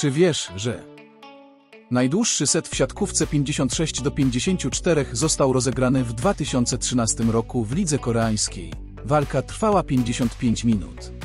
Czy wiesz, że najdłuższy set w siatkówce 56 do 54 został rozegrany w 2013 roku w lidze koreańskiej? Walka trwała 55 minut.